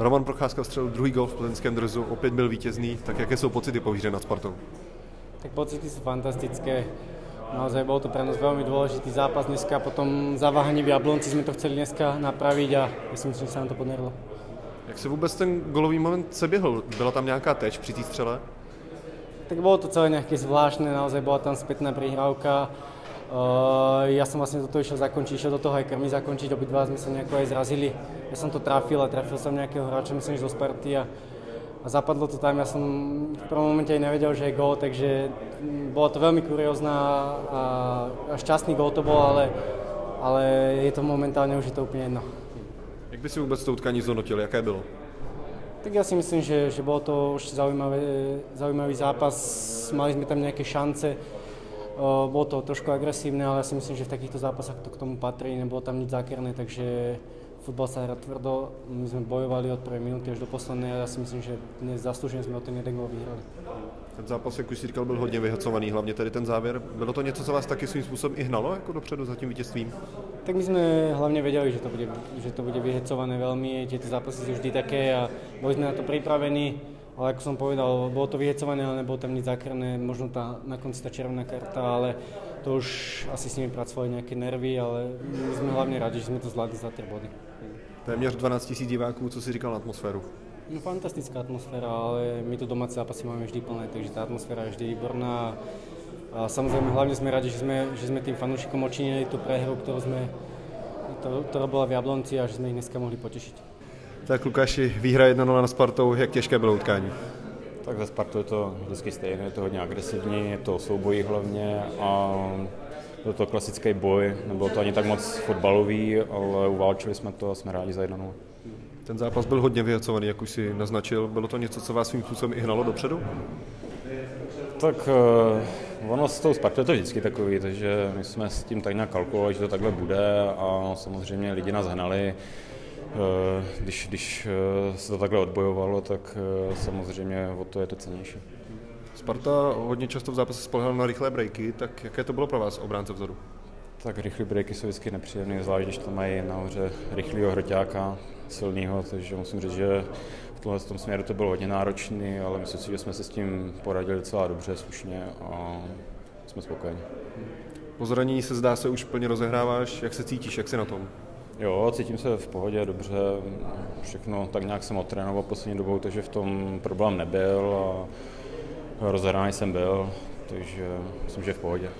Roman Procházka střelil druhý gol v plzeňském drzu, opět byl vítězný, tak jaké jsou pocity po nad Spartou? Tak pocity sú fantastické. Naozaj bol to pre nás veľmi dôležitý zápas dneska. Potom zaváhaní v Jablonci sme to chceli dneska napraviť a myslím si, že sa nám to podarilo. Jak se vůbec ten golový moment seběhl? Byla tam nějaká teč při té střele? Tak bolo to celé nejaké zvláštne, naozaj bola tam spätná prihrávka. Uh, ja som vlastne toto išiel zakončiť, išiel do toho aj krmi zakončiť, obidva sme sa nejako aj zrazili. Ja som to trafil a trafil som nejakého hráča, myslím, že zo Sparty a, a zapadlo to tam. Ja som v prvom momente aj nevedel, že je gól, takže mm, bola to veľmi kuriózna a, a šťastný gól to bol, ale, ale je to momentálne už je to úplne jedno. Jak by si vůbec to utkání zhodnotil? Jaké bylo? Tak ja si myslím, že, že bolo to určite zaujímavé, zaujímavý zápas. Mali sme tam nejaké šance. Uh, bolo to trošku agresívne, ale ja si myslím, že v takýchto zápasoch to k tomu patrí. Nebolo tam nič zákerné, takže futbal sa hrá tvrdo. My sme bojovali od prvej minúty až do poslednej a ja si myslím, že dnes zaslúžene sme o ten jeden gol vyhrali. Ten zápas, jak už si říkal, byl hodně vyhacovaný, hlavně tady ten závěr. Bylo to něco, co vás taky svým způsobem i hnalo jako dopředu za tím vítězstvím? Tak my sme hlavne vedeli, že to bude, že to bude vyhecované veľmi, tieto zápasy sú vždy také a boli sme na to pripravení, ale ako som povedal, bolo to vyhecované, ale nebolo tam nič zákerné, možno tá, na konci tá červená karta, ale to už asi s nimi pracovali nejaké nervy, ale my sme hlavne radi, že sme to zvládli za tie body. Téměř 12 000 diváků, co si říkal na atmosféru? No fantastická atmosféra, ale my tu domáce zápasy máme vždy plné, takže tá atmosféra je vždy výborná. A samozrejme hlavne sme radi, že sme, že sme tým fanúšikom očinili tú prehru, ktorú sme, to, ktorá bola v Jablonci a že sme ich dneska mohli potešiť. Tak Lukáši, výhra 1-0 na Spartou, jak těžké bylo utkání? Tak za Spartu je to vždycky stejné, je to hodně agresivní, je to soubojí hlavně a byl to klasický boj, nebylo to ani tak moc fotbalový, ale uválčili jsme to a jsme rádi za 1-0. Ten zápas byl hodně vyhacovaný, jak už si naznačil. Bylo to něco, co vás svým způsobem i hnalo dopředu? Tak uh, ono s tou Spartou je to vždycky takový, takže my jsme s tím tak nějak kalkulovali, že to takhle bude a samozřejmě lidi nás hnali. Uh, když, když uh, se to takhle odbojovalo, tak uh, samozřejmě o to je to cenější. Sparta hodně často v zápase spolehala na rychlé breaky, tak jaké to bylo pro vás obránce vzoru? Tak rychlé breaky jsou vždycky nepříjemné, zvlášť když to mají nahoře rychlého hroťáka, silného, takže musím říct, že v tomhle tom směru to bylo hodně náročný, ale myslím si, že jsme se s tím poradili docela dobře, slušně a jsme spokojeni. Po zranění se zdá se už plně rozehráváš, jak se cítíš, jak jsi na tom? Jo, cítím se v pohodě, dobře, všechno tak nějak jsem otrénoval poslední dobou, takže v tom problém nebyl a rozehraný jsem byl, takže myslím, že v pohodě.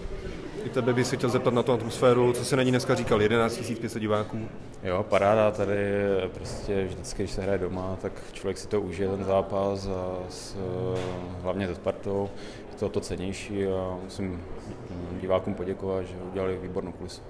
I tebe bych se chtěl zeptat na tu atmosféru, co se na ní dneska říkal, 11 500 diváků. Jo, paráda tady, prostě vždycky, když se hraje doma, tak člověk si to užije ten zápas a s, hlavně se Spartou je to to cenější a musím divákům poděkovat, že udělali výbornou kulisu.